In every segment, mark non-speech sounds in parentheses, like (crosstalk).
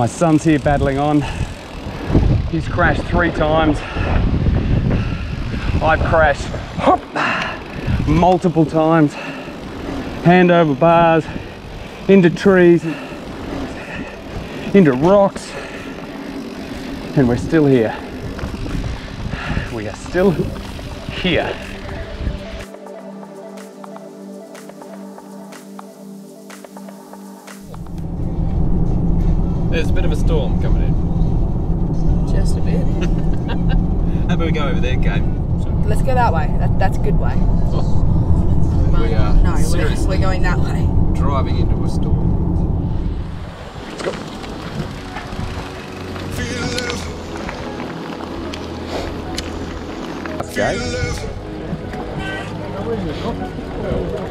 My son's here battling on. He's crashed three times. I've crashed hop, multiple times. Hand over bars, into trees, into rocks. And we're still here. We are still here. There's a bit of a storm coming in. Just a bit. (laughs) How about we go over there, Gabe? Let's go that way. That, that's a good way. Oh. We are no, we're, we're going that way. driving into a storm. let's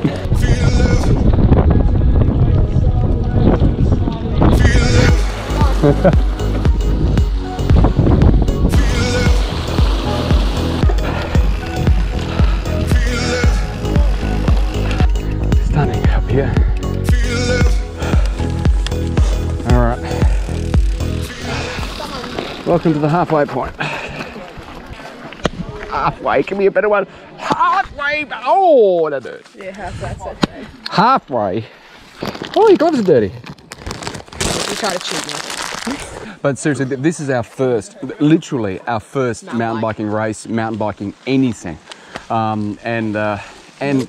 Okay. Stunning up here. All right. Welcome to the halfway point. Halfway, give me a better one. Halfway, oh, that hurt. Yeah, halfway, that's okay. Halfway. Oh, your gloves are dirty. You try to cheat me. But seriously, this is our first, literally our first Mountain mountain bike. biking race, mountain biking anything, um, and uh, and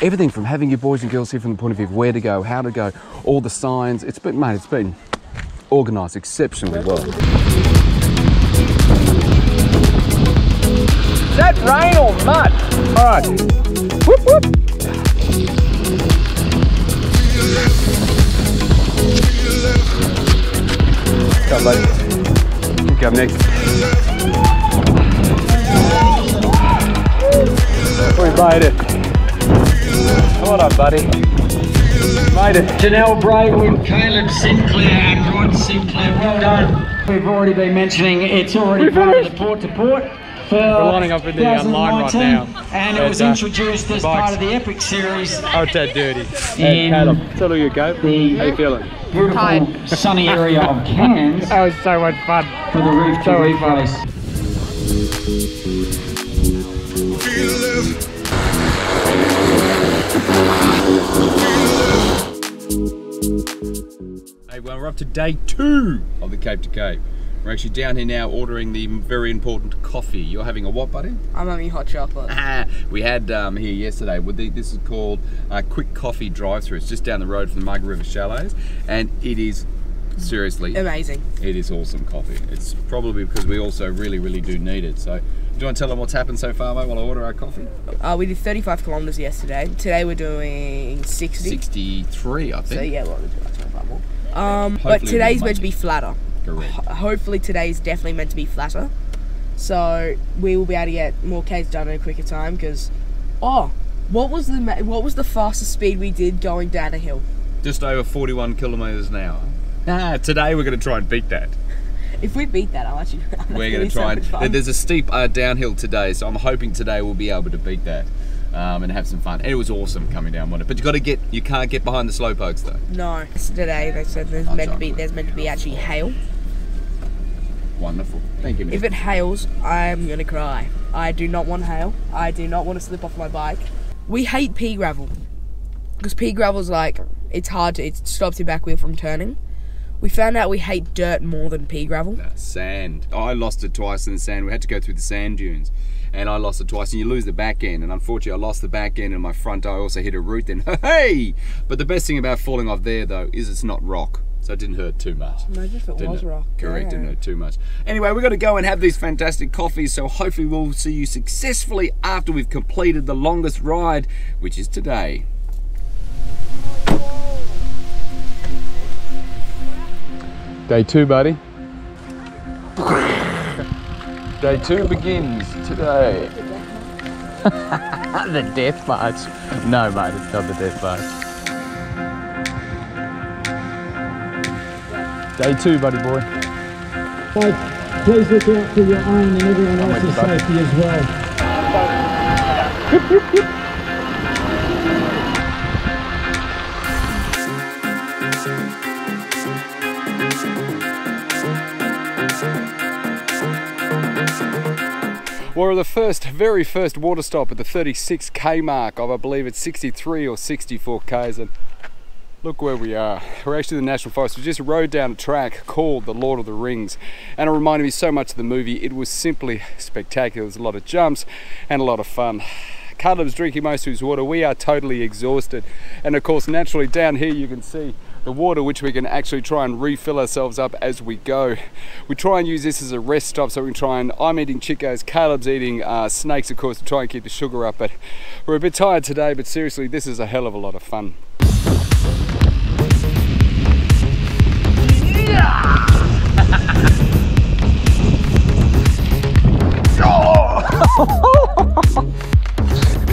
everything from having your boys and girls here from the point of view of where to go, how to go, all the signs. It's been, mate, it's been organised exceptionally well. Is that rain or mud? All right. Whoop whoop. Come next. We made it. Come on, buddy. Made it. Janelle Braywood, Kaleb Sinclair, and Rod Sinclair. Well done. We've already been mentioning it's already part of the port to port. For We're lining up in the, uh, line right now. And it was uh, introduced as part of the Epic series Oh, it's that dirty. in Kaleb, tell you go. How you feeling? beautiful sunny area of Cairns (laughs) That was so much fun. for the roof to So roof fun. race. Hey, well, we're up to day two of the Cape to Cape. We're actually down here now ordering the very important coffee. You're having a what, buddy? I'm having hot chocolate. Ah, (laughs) we had um, here yesterday. This is called uh, Quick Coffee Drive-Through. It's just down the road from the Margaret River Shallows, and it is seriously, Amazing. it is awesome coffee. It's probably because we also really, really do need it. So, do you want to tell them what's happened so far, mate? While I order our coffee. Uh, we did 35 kilometers yesterday. Today we're doing 60. Sixty-three, I think So yeah, well, we'll do like 25 more. Um, but today's meant to be flatter. Correct. Ho- hopefully today's definitely meant to be flatter. So we will be able to get more Ks done in a quicker time because, oh, what was the ma- what was the fastest speed we did going down a hill? Just over forty-one kilometres an hour. Ah, today we're going to try and beat that. (laughs) If we beat that, I'll actually. (laughs) that's We're going to so try and. There's a steep uh, downhill today, so I'm hoping today we'll be able to beat that. Um, and have some fun. It was awesome coming down on it, but you got to get. You can't get behind the slow pokes though. No, today they said there's meant to be there's meant to be actually hail. Wonderful. Thank you. If it hails, I'm gonna cry. I do not want hail. I do not want to slip off my bike. We hate pea gravel because pea gravel's like it's hard to it stops your back wheel from turning. We found out we hate dirt more than pea gravel. Sand. I lost it twice in the sand. We had to go through the sand dunes, and I lost it twice. And you lose the back end, and unfortunately, I lost the back end, and my front I also hit a root. Then (laughs) hey! But the best thing about falling off there though is it's not rock, so it didn't hurt too much. Imagine if it Didn't was it? rock. Correct, Yeah. didn't hurt too much. Anyway, we're going to go and have these fantastic coffees, so hopefully we'll see you successfully after we've completed the longest ride, which is today. Day two, buddy. Day two begins today. (laughs) the death march. No, mate, it's not the death march. Day two, buddy boy. Please look out for your own and everyone I'll else's safety as well. We're the first, very first water stop at the 36k mark of, I believe it's 63 or 64 k's, and look where we are. We're actually in the National Forest. We just rode down a track called the Lord of the Rings and it reminded me so much of the movie. It was simply spectacular. There's a lot of jumps and a lot of fun. Kaleb's drinking most of his water. We are totally exhausted. And of course, naturally down here you can see the water which we can actually try and refill ourselves up as we go. We try and use this as a rest stop so we can try and, I'm eating chicos, Kaleb's eating uh, snakes of course to try and keep the sugar up but we're a bit tired today but seriously this is a hell of a lot of fun.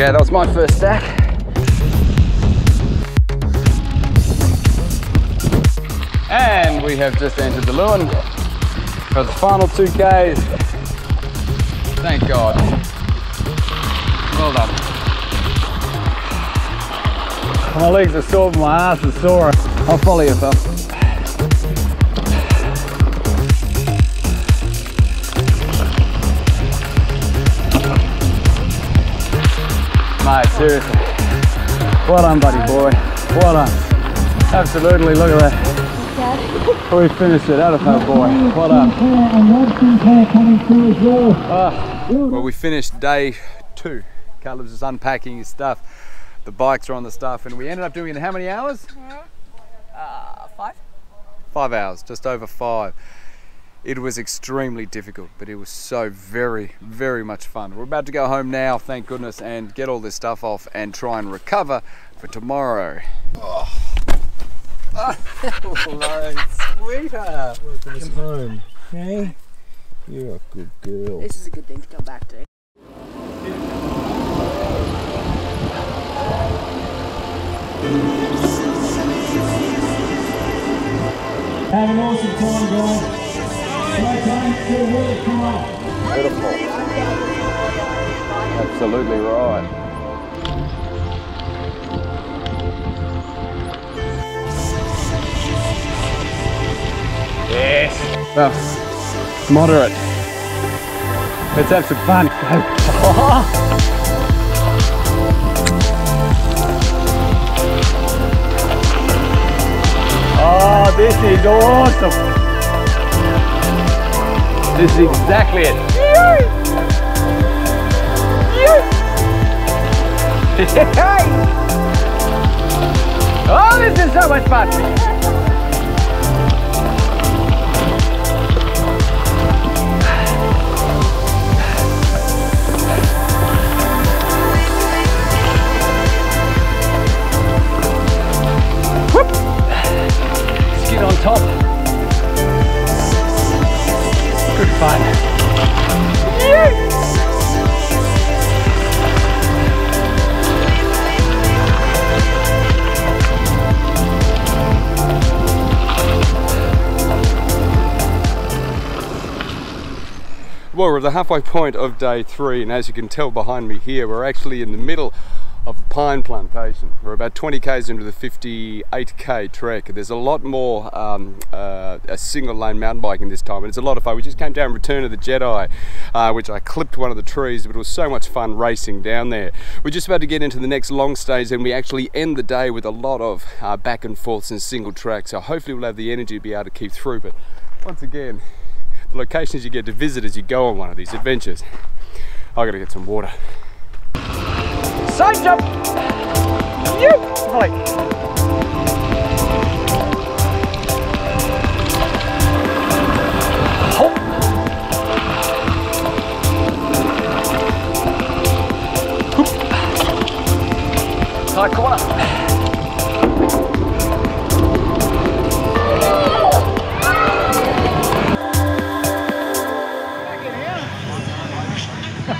Okay, that was my first stack. And we have just entered the Leeuwin for the final two Ks. Thank God. Well done. My legs are sore, but my ass is sore. I'll follow you, pal. Mate, seriously. Well done, buddy boy. Well done. Absolutely, look at that. We finished it, out of that boy. Well done. Well, we finished day two. Kaleb's just unpacking his stuff. The bikes are on the stuff, and we ended up doing it in how many hours? Uh, five? Five hours, just over five. It was extremely difficult, but it was so very, very much fun. We're about to go home now, thank goodness, and get all this stuff off and try and recover for tomorrow. Oh. (laughs) Oh, sweetheart. Welcome home. Hey, you're a good girl. This is a good thing to come back to. Have an awesome time, guys. Beautiful. Absolutely right. Yes. Well, moderate. Let's have some fun. (laughs) Oh, this is awesome. This is exactly it. Yes. Yes. (laughs) oh, this is so much fun. The halfway point of day three, and as you can tell behind me here, we're actually in the middle of pine plantation. We're about 20 k's into the 58k trek. There's a lot more um, uh, a single lane mountain biking this time, and it's a lot of fun. We just came down Return of the Jedi, uh, which I clipped one of the trees, but it was so much fun racing down there. We're just about to get into the next long stage, and we actually end the day with a lot of uh, back and forths and single tracks. So hopefully we'll have the energy to be able to keep through. But once again, locations you get to visit as you go on one of these adventures. I gotta get some water. Side jump! Yep! Right. Side corner.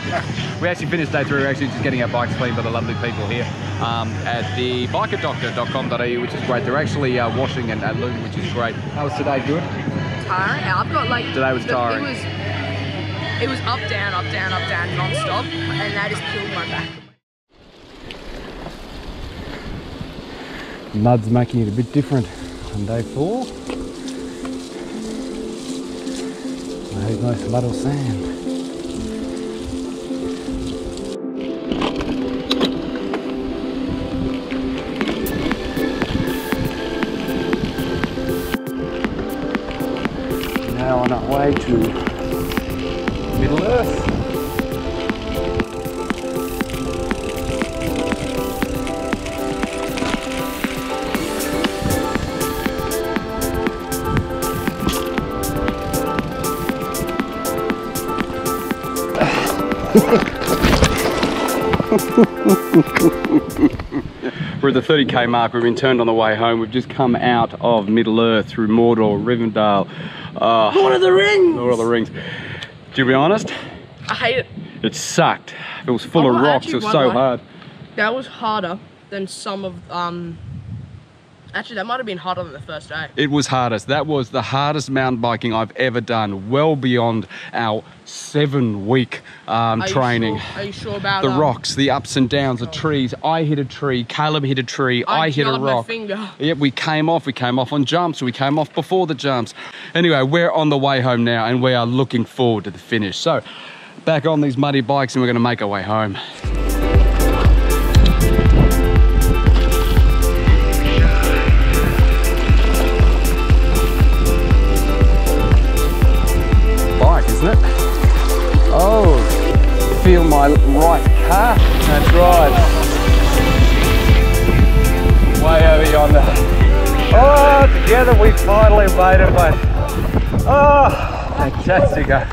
(laughs) We actually finished day three. We're actually just getting our bikes cleaned by the lovely people here um, at the bikerdoctor.com.au, which is great. They're actually uh, washing and, and lubing, which is great. How was today? Good. Tiring. I've got like. Today was the- tiring. It was. It was up, down, up, down, up, down, non-stop, and that just killed my back. Mud's making it a bit different on day four. There's nice mud or sand. To Middle Earth. We're at the 30k mark. We've been turned on the way home. We've just come out of Middle Earth through Mordor, Rivendell, uh, Lord of the Rings. Lord of the Rings. To be honest, I hate it. it sucked. It was full Oh, of rocks. It was so hard. That was harder than some of um. Actually, that might have been harder than the first day. It was hardest. That was the hardest mountain biking I've ever done. Well beyond our seven-week um, Are training. sure- are you sure about The um, rocks, the ups and downs, the trees. I hit a tree. Kaleb hit a tree. I, I hit a rock. finger. Yep, we came off. We came off on jumps. We came off before the jumps. Anyway, we're on the way home now, and we are looking forward to the finish. So, back on these muddy bikes, and we're going to make our way home. My right calf. That's right. Way over yonder. Oh, together we finally made it, mate. Oh, fantastic. eh?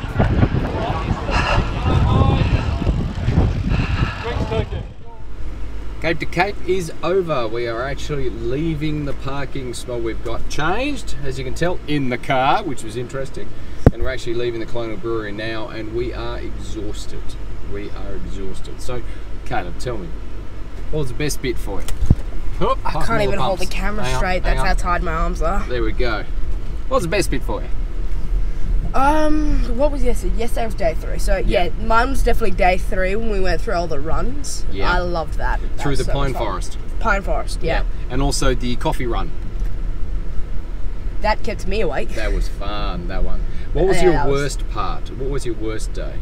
Cape to Cape is over. We are actually leaving the parking spot. We've got changed, as you can tell, in the car, which was interesting. And we're actually leaving the Colonial Brewery now, and we are exhausted. We are exhausted. So, Kaleb, tell me, what was the best bit for you? Oh, I can't even hold the camera Hang straight. That's how tired my arms are. There we go. What was the best bit for you? Um, what was yesterday? Yesterday was day three. So yeah, mine was definitely day three when we went through all the runs. Yeah. I loved that. That Through was the so pine forest. Pine forest. Yeah. And also the coffee run. that kept me awake. That was fun, that one. What was (laughs) Yeah, your that was- worst part? What was your worst day?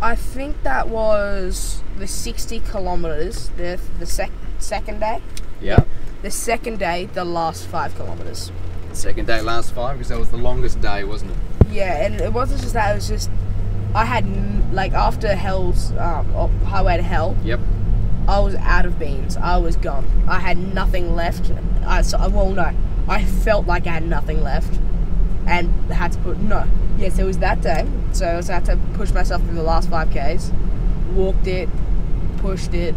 I think that was the sixty kilometers. The the sec- second day. Yeah. The second day, the last five kilometers. Second day, last five, because that was the longest day, wasn't it? Yeah, and it wasn't just that. It was just I had like after Hell's um, highway to Hell. Yep. I was out of beans. I was gone. I had nothing left. I so, well no, I felt like I had nothing left, and had to put no. Yes, it was that day. So I was had to push myself through the last five k's, walked it, pushed it,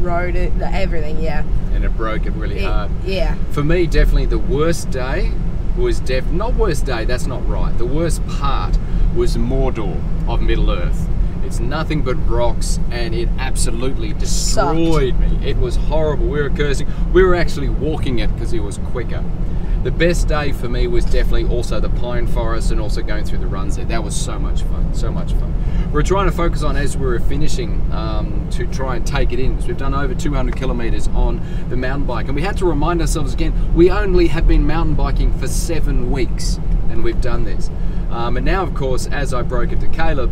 rode it, everything. Yeah, And it broke it really It- hard. yeah. For me, definitely the worst day was def not worst day, that's not right. The worst part was Mordor of Middle Earth. It's nothing but rocks and it absolutely destroyed me. It was horrible. We were cursing. We were actually walking it because it was quicker. The best day for me was definitely also the pine forest and also going through the runs there. That was so much fun, so much fun. We're trying to focus on as we were finishing um, to try and take it in because we've done over 200 kilometers on the mountain bike and we had to remind ourselves again we only have been mountain biking for seven weeks and we've done this. Um, and now, of course, as I broke it to Kaleb,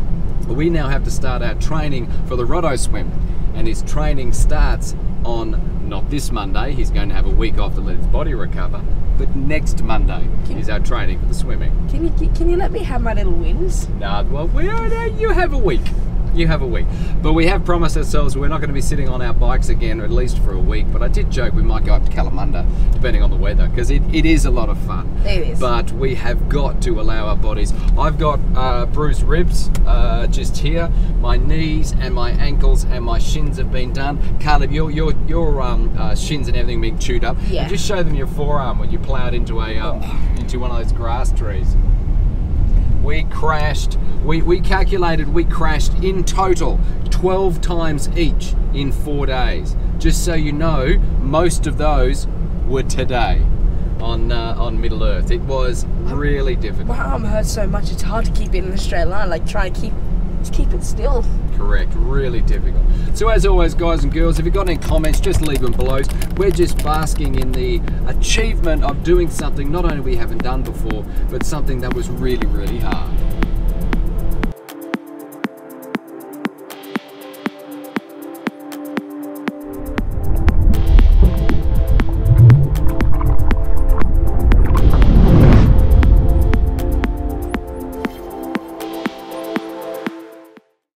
we now have to start our training for the Rotto swim and his training starts on not this Monday. He's going to have a week off to let his body recover. But next Monday is our training for the swimming. Can you can you let me have my little wins? Nah, well, we are, you have a week. You have a week. But we have promised ourselves we're not going to be sitting on our bikes again, at least for a week. But I did joke we might go up to Kalamunda, depending on the weather, because it, it is a lot of fun. It is. But we have got to allow our bodies. I've got uh, bruised ribs uh, just here. My knees and my ankles and my shins have been done. Kaleb, your your your um, uh, shins and everything being chewed up. Yeah. And just show them your forearm when you plowed into a um, into one of those grass trees we crashed we, we calculated we crashed in total 12 times each in four days just so you know most of those were today on uh, on middle earth it was really difficult My arm hurts so much. It's hard to keep it in a straight line. Like trying to keep keep it still. Correct. Really difficult. So as always guys and girls if you've got any comments just leave them below. We're just basking in the achievement of doing something not only we haven't done before but something that was really really hard